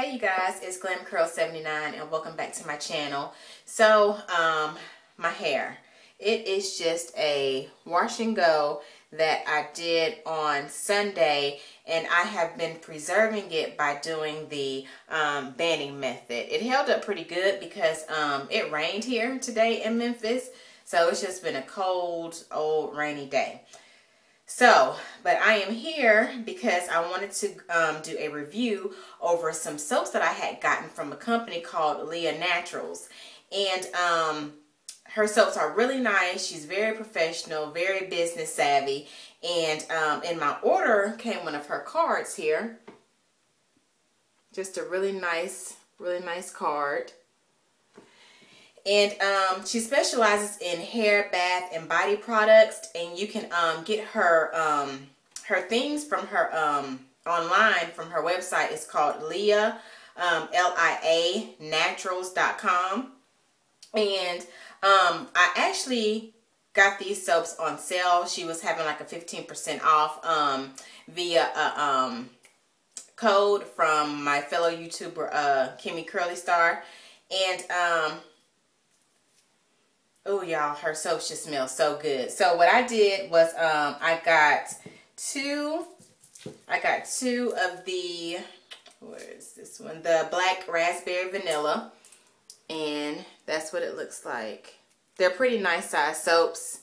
Hey you guys, it's Glam Curl 79 and welcome back to my channel. So, um, my hair. It is just a wash and go that I did on Sunday and I have been preserving it by doing the um, banding method. It held up pretty good because um, it rained here today in Memphis. So it's just been a cold, old, rainy day. So, but I am here because I wanted to um, do a review over some soaps that I had gotten from a company called Lia Naturals. And um, her soaps are really nice. She's very professional, very business savvy. And um, in my order came one of her cards here. Just a really nice, really nice card. And um, she specializes in hair, bath, and body products. And you can um, get her um, her things from her um, online from her website. It's called Lia, um, L-I-A, naturals.com. And um, I actually got these soaps on sale. She was having like a 15% off um, via a um, code from my fellow YouTuber, uh, Kimmy Curly Star. And um, Oh, y'all, her soaps just smell so good. So what I did was um, I got two, I got two of the, where is this one? The Black Raspberry Vanilla. And that's what it looks like. They're pretty nice size soaps.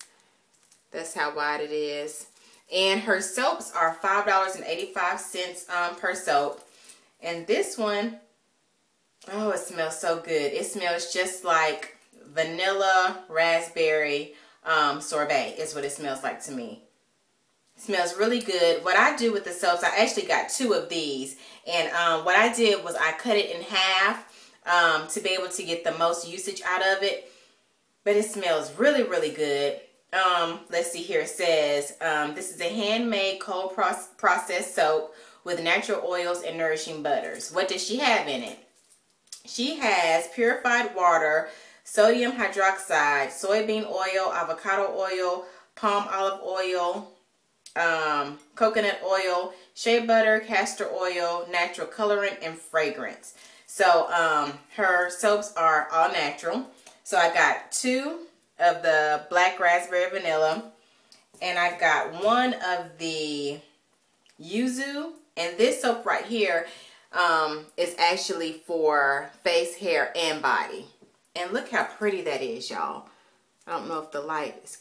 That's how wide it is. And her soaps are $5.85 um, per soap. And this one, oh, it smells so good. It smells just like vanilla raspberry um, sorbet is what it smells like to me. It smells really good. What I do with the soaps, I actually got two of these. And um, what I did was I cut it in half um, to be able to get the most usage out of it. But it smells really, really good. Um, let's see here. It says, um, this is a handmade cold processed soap with natural oils and nourishing butters. What does she have in it? She has purified water, sodium hydroxide, soybean oil, avocado oil, palm olive oil, um, coconut oil, shea butter, castor oil, natural colorant, and fragrance. So um, her soaps are all natural. So I got two of the black raspberry vanilla, and I've got one of the yuzu. And this soap right here um, is actually for face, hair, and body. And look how pretty that is, y'all. I don't know if the light is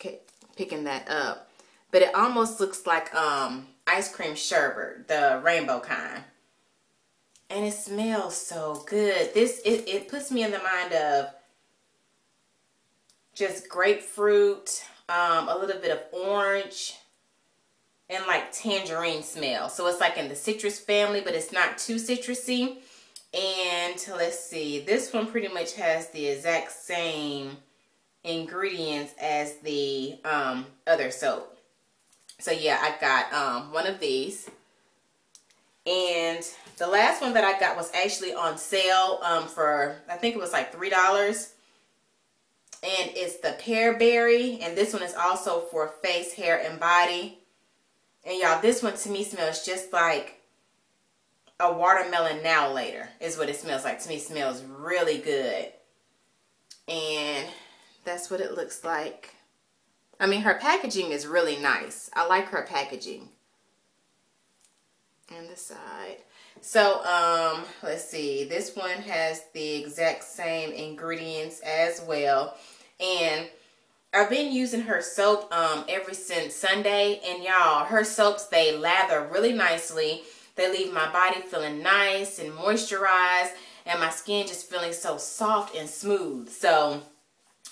picking that up. But it almost looks like um, ice cream sherbet, the rainbow kind. And it smells so good. This it, it puts me in the mind of just grapefruit, um, a little bit of orange, and like tangerine smell. So it's like in the citrus family, but it's not too citrusy. And let's see, this one pretty much has the exact same ingredients as the um, other soap. So yeah, I got um, one of these. And the last one that I got was actually on sale um, for, I think it was like $3. And it's the Pear Berry. And this one is also for face, hair, and body. And y'all, this one to me smells just like a watermelon now later is what it smells like. To me, smells really good. And that's what it looks like. I mean, her packaging is really nice. I like her packaging. And the side. So, um, let's see. This one has the exact same ingredients as well. And I've been using her soap um, ever since Sunday. And y'all, her soaps, they lather really nicely. They leave my body feeling nice and moisturized and my skin just feeling so soft and smooth. So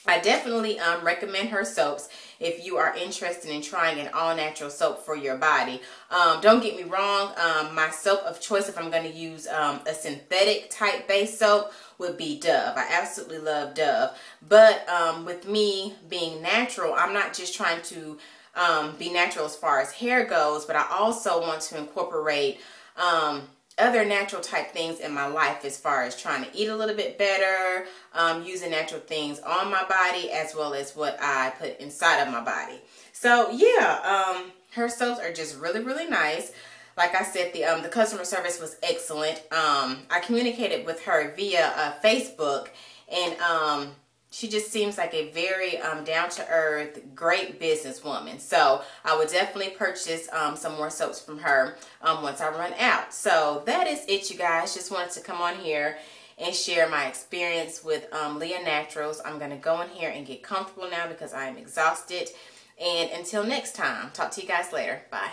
I definitely um, recommend her soaps if you are interested in trying an all-natural soap for your body. Um, don't get me wrong, um, my soap of choice if I'm going to use um, a synthetic type base soap would be Dove. I absolutely love Dove. But um, with me being natural, I'm not just trying to um, be natural as far as hair goes, but I also want to incorporate um, other natural type things in my life as far as trying to eat a little bit better, um, using natural things on my body as well as what I put inside of my body. So yeah, um, her soaps are just really, really nice. like I said, the um, the customer service was excellent. Um, I communicated with her via uh, Facebook, and um, she just seems like a very um, down to earth, great businesswoman. So I would definitely purchase um, some more soaps from her um, once I run out. So that is it, you guys. Just wanted to come on here and share my experience with um, Lia Naturals. I'm going to go in here and get comfortable now because I am exhausted. And until next time, talk to you guys later. Bye.